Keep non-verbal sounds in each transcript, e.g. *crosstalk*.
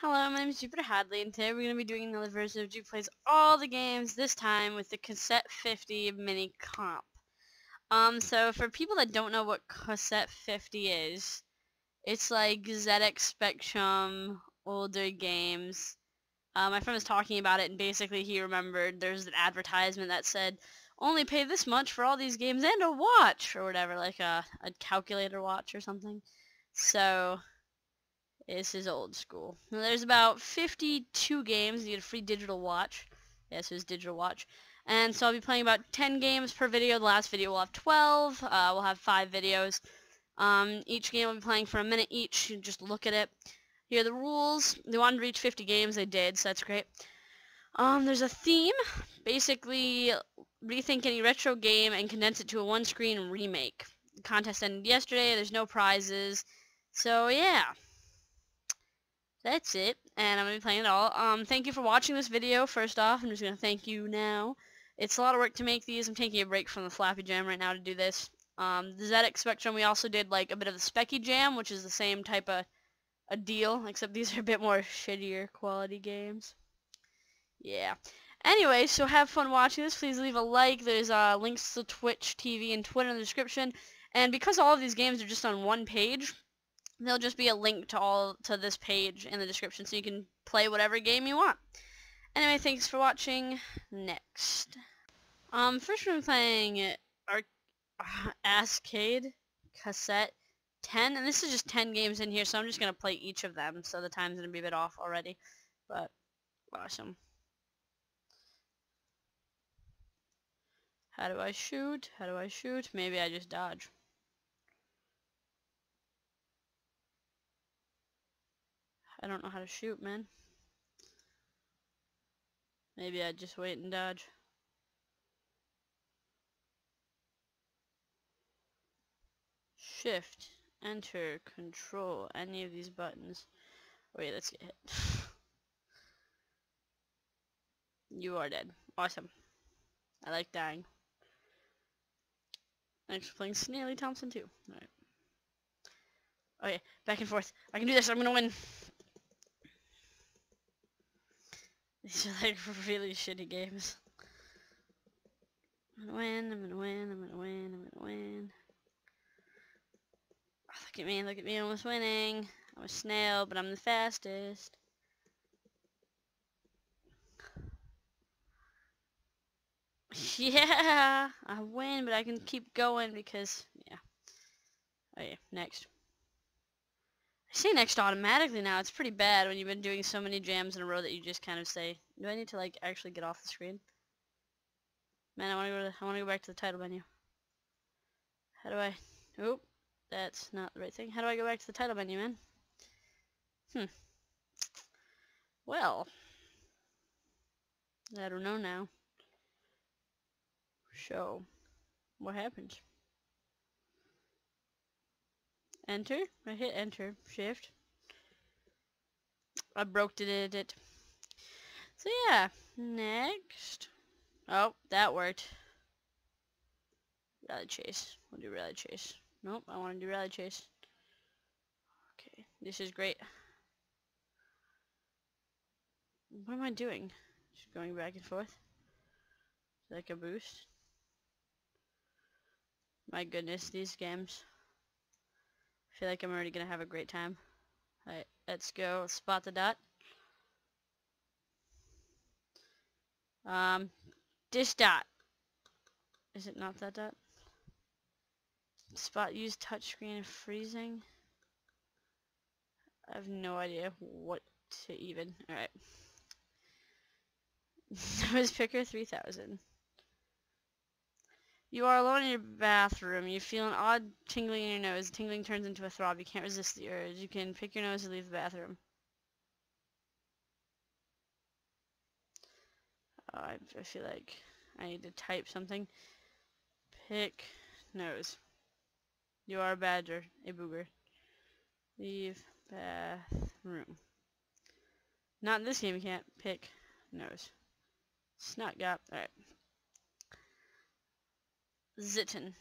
Hello, my name is Jupiter Hadley, and today we're going to be doing another version of Jupiter Plays All the Games, this time with the Cassette 50 Mini Comp. Um, so for people that don't know what Cassette 50 is, it's like ZX Spectrum, older games. Uh, my friend was talking about it, and basically he remembered there's an advertisement that said, only pay this much for all these games and a watch, or whatever, like a, a calculator watch or something. So, this is old school. Now, there's about 52 games. You get a free digital watch. Yes, it's digital watch. And so I'll be playing about 10 games per video. The last video will have 12. Uh, we'll have 5 videos. Um, each game I'll be playing for a minute each. You just look at it. Here are the rules. They wanted to reach 50 games. They did, so that's great. Um, there's a theme. Basically, rethink any retro game and condense it to a one-screen remake. The contest ended yesterday. There's no prizes. So, yeah that's it, and I'm going to be playing it all. Um, thank you for watching this video, first off. I'm just going to thank you now. It's a lot of work to make these. I'm taking a break from the Flappy Jam right now to do this. Um, the ZX Spectrum, we also did like a bit of the Speccy Jam, which is the same type of a deal, except these are a bit more shittier quality games. Yeah. Anyway, so have fun watching this. Please leave a like. There's uh, links to Twitch TV and Twitter in the description. And because all of these games are just on one page, there'll just be a link to all to this page in the description so you can play whatever game you want. Anyway, thanks for watching. Next. Um, first we're playing Arc Ascade Cassette 10, and this is just 10 games in here, so I'm just going to play each of them, so the time's going to be a bit off already, but awesome. How do I shoot? How do I shoot? Maybe I just dodge. I don't know how to shoot, man. Maybe I'd just wait and dodge. Shift, enter, control, any of these buttons. Wait, let's get hit. *laughs* you are dead. Awesome. I like dying. Thanks for playing Snaily Thompson too. Alright. Okay, back and forth. I can do this. I'm gonna win. These are like really shitty games. I'm gonna win, I'm gonna win, I'm gonna win, I'm gonna win. Oh, look at me, look at me, almost winning. I'm a snail, but I'm the fastest. *laughs* Yeah, I win, but I can keep going because, yeah. Oh yeah, next. Say next automatically now. It's pretty bad when you've been doing so many jams in a row that you just kind of say, do I need to like actually get off the screen? Man, I want to go to, I want to go back to the title menu. How do I, oop, that's not the right thing. How do I go back to the title menu, man? Hmm. Well, I don't know now. So, what happens? Enter. I hit enter. Shift. I broke it. it. So yeah. Next. Oh, that worked. Rally chase. We'll do rally chase. Nope, I want to do rally chase. Okay, this is great. What am I doing? Just going back and forth. Like a boost. My goodness, these games feel like I'm already going to have a great time. Alright, let's go spot the dot. Um, this dot. Is it not that dot? Spot use touchscreen freezing. I have no idea what to even. Alright. *laughs* Nose picker 3000. You are alone in your bathroom. You feel an odd tingling in your nose. The tingling turns into a throb. You can't resist the urge. You can pick your nose and leave the bathroom. Oh, I, I feel like I need to type something. Pick nose. You are a badger, a booger. Leave bathroom. Not in this game, you can't pick nose. Snot gap. Alright. Zitten.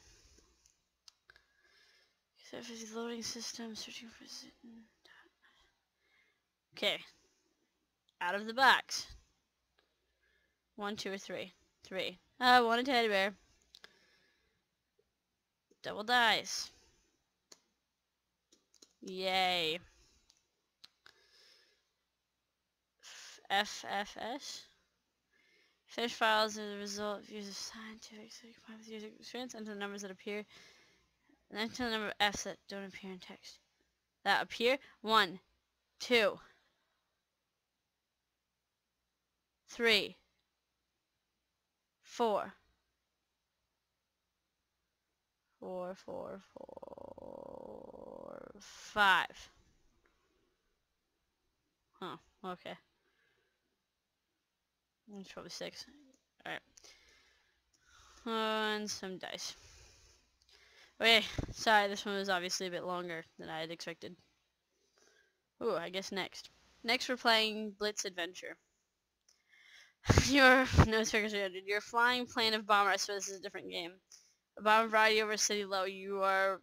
Surface loading system, searching for Zitten. Okay, out of the box. One, two, or three. Three. Ah, I want a teddy bear. Double dice. Yay. FFS. Fish files as a result of user scientific with user experience. Enter the numbers that appear. And enter the number of F's that don't appear in text. That appear. One, two, three, four, four, four, four, five. Huh, okay. It's probably six. Alright. and some dice. Oh, okay, sorry, this one was obviously a bit longer than I had expected. Ooh, I guess next. Next we're playing Blitz Adventure. *laughs* Your no circus You're flying plane of bomber, so this is a different game. A bomber variety over city low. You are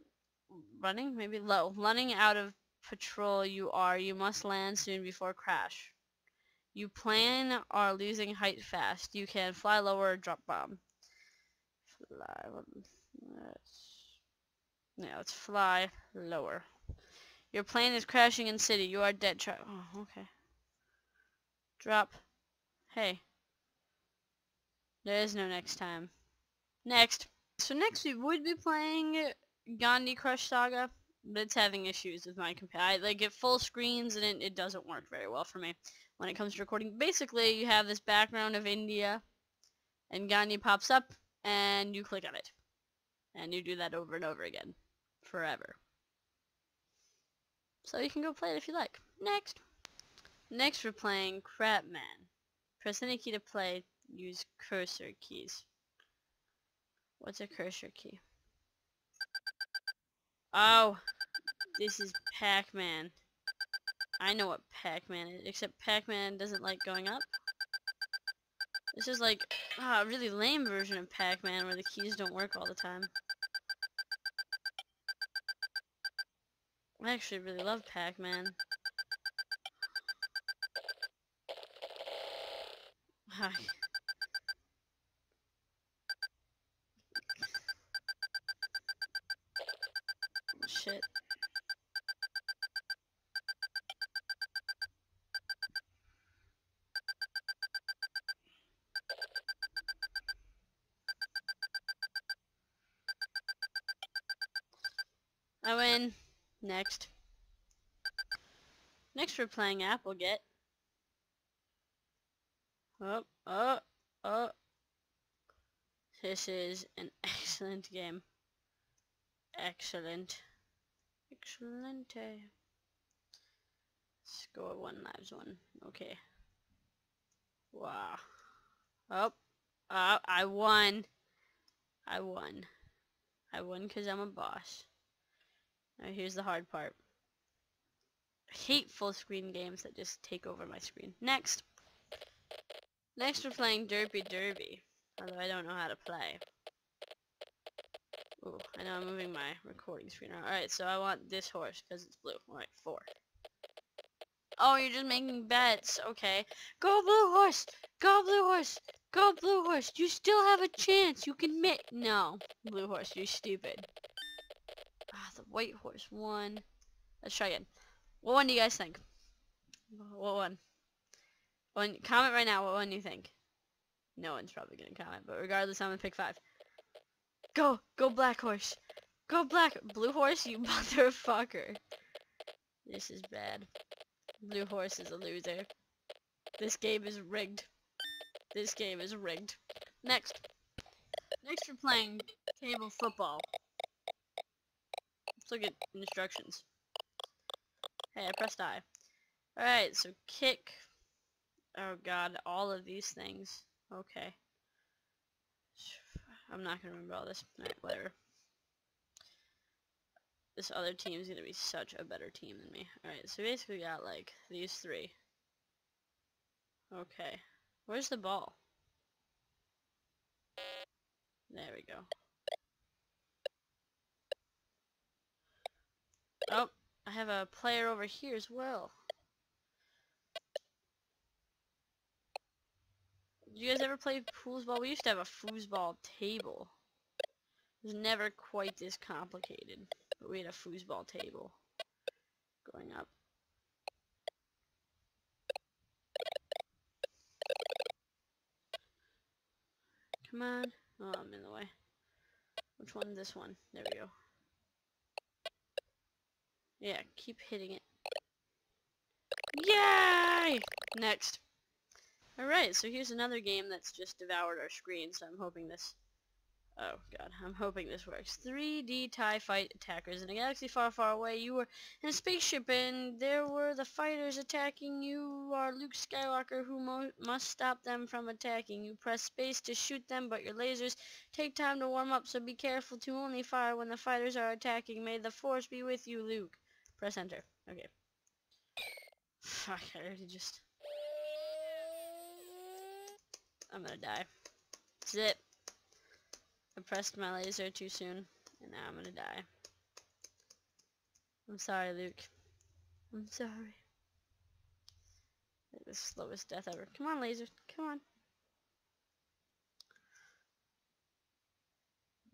running, maybe low. Running out of patrol you are. You must land soon before crash. You plan are losing height fast. You can fly lower or drop bomb. Fly. Let's, let's fly lower. Your plane is crashing in city. You are dead. Try oh, okay. Drop. Hey. There is no next time. Next. So next we would be playing Ghandi Krush Saga, but it's having issues with my computer. Like it full screens and it, it doesn't work very well for me when it comes to recording. Basically, you have this background of India, and Gandhi pops up, and you click on it. And you do that over and over again. Forever. So you can go play it if you like. Next. Next we're playing Crapman. Press any key to play, use cursor keys. What's a cursor key? Oh, this is Pac-Man. I know what Pac-Man is, except Pac-Man doesn't like going up. This is like ah, a really lame version of Pac-Man where the keys don't work all the time. I actually really love Pac-Man. *sighs* Hi. I win. Next. Next we're playing Apple Grab. Oh, oh, oh. This is an *laughs* excellent game. Excellent. Excellent. Score one lives one. Okay. Wow. Oh. Oh, I won. I won. I won because I'm a boss. Here's the hard part. Hate full screen games that just take over my screen. Next. Next we're playing Derpy Derby. Although I don't know how to play. Ooh, I know I'm moving my recording screen around. Alright, so I want this horse because it's blue. Alright, four. Oh, you're just making bets. Okay. Go blue horse! Go blue horse! Go blue horse! You still have a chance! You can mit- No. Blue horse, you're stupid. White horse won. Let's try again. What one do you guys think? What one? One comment right now. What one do you think? No one's probably gonna comment, but regardless, I'm gonna pick five. Go, go black horse. Go black, blue horse, you *laughs* motherfucker. This is bad. Blue horse is a loser. This game is rigged. This game is rigged. Next. Next we're playing table football. Let's look at instructions. Hey, I pressed I. Alright, so kick. Oh god, all of these things. Okay. I'm not gonna remember all this. Alright, whatever. This other team is gonna be such a better team than me. Alright, so basically we got like these three. Okay. Where's the ball? There we go. Oh, I have a player over here as well. Did you guys ever play foosball? We used to have a foosball table. It was never quite this complicated, but we had a foosball table going up. Come on. Oh, I'm in the way. Which one? This one. There we go. Yeah, keep hitting it. Yay! Next. Alright, so here's another game that's just devoured our screen, so I'm hoping this... Oh god, I'm hoping this works. 3D TIE fight attackers. In a galaxy far, far away, you were in a spaceship and there were the fighters attacking. You are Luke Skywalker who must stop them from attacking. You press space to shoot them, but your lasers take time to warm up, so be careful to only fire when the fighters are attacking. May the Force be with you, Luke. Press enter. Okay. Fuck, I already just... I'm gonna die. It. I pressed my laser too soon, and now I'm gonna die. I'm sorry, Luke. I'm sorry. Like the slowest death ever. Come on, laser. Come on.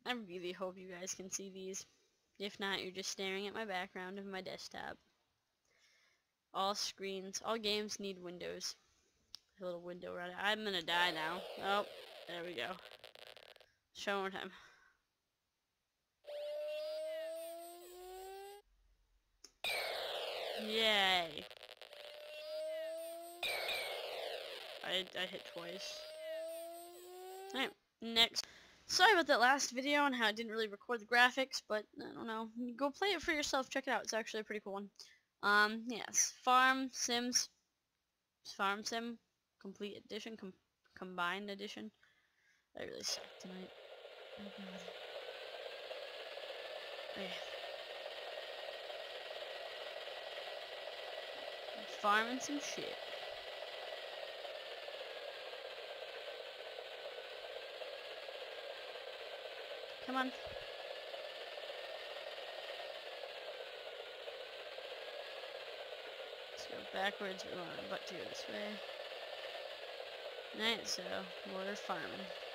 I really hope you guys can see these. If not, you're just staring at my background of my desktop. All screens, all games need windows. A little window right I'm gonna die now. Oh, there we go. Show more time. Yay. I, I hit twice. Alright, next. Sorry about that last video and how I didn't really record the graphics, but I don't know. Go play it for yourself. Check it out. It's actually a pretty cool one. Um, yes. Farm Sims. Farm Sim. Complete Edition. Com combined Edition. I really suck tonight. Oh god. Okay. Farming some shit. Come on. Let's go backwards. We want our butt to go this way. Alright, so water farming.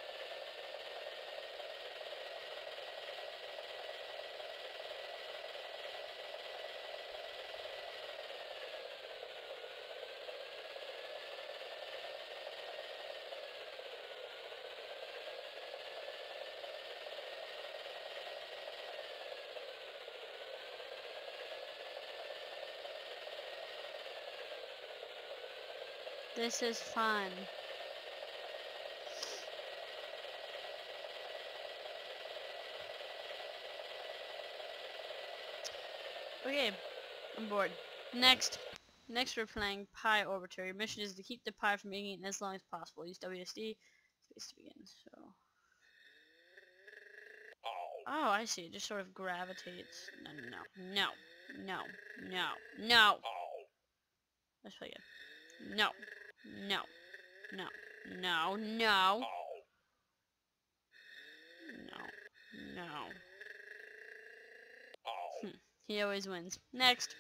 This is fun. Okay, I'm bored. Next. Next we're playing Pie Orbiter. Your mission is to keep the Pie from being eaten as long as possible. Use WSD space to begin, so... Oh, I see. It just sort of gravitates. No, no, no. No, no, no. Let's play again. No. No. No. No. No. Oh. No. No. Hm. He always wins. Next.